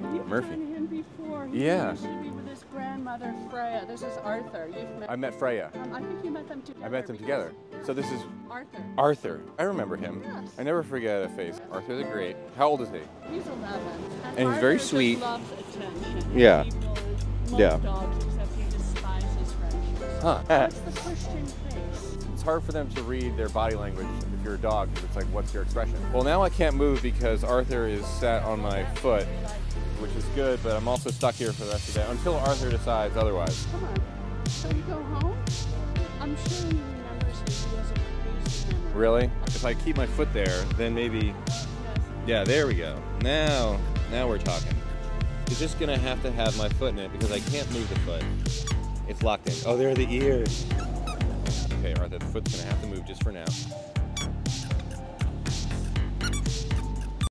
You've Murphy. met him before. He Yeah. used to be with his grandmother Freya. This is Arthur. You've met. I met Freya. Um, I think you met them together. I met them together. So this is Arthur. Arthur. I remember him. Yes. I never forget a face. Arthur the Great. How old is he? He's 11. And he's Arthur very sweet. loves attention. Yeah. People, Yeah. dogs, he. Huh. What's the Christian face? It's hard for them to read their body language if you're a dog because it's like, what's your expression? Well, now I can't move because Arthur is sat on my foot, which is good, but I'm also stuck here for the rest of the day until Arthur decides otherwise. Come on. Shall we go home? I'm sure he remembers you. He has a memory. Really? If I keep my foot there, then maybe. Yeah, there we go. Now, now we're talking. You're just gonna have to have my foot in it because I can't move the foot. It's locked in. Oh, there are the ears. Okay, Arthur, the foot's gonna have to move just for now.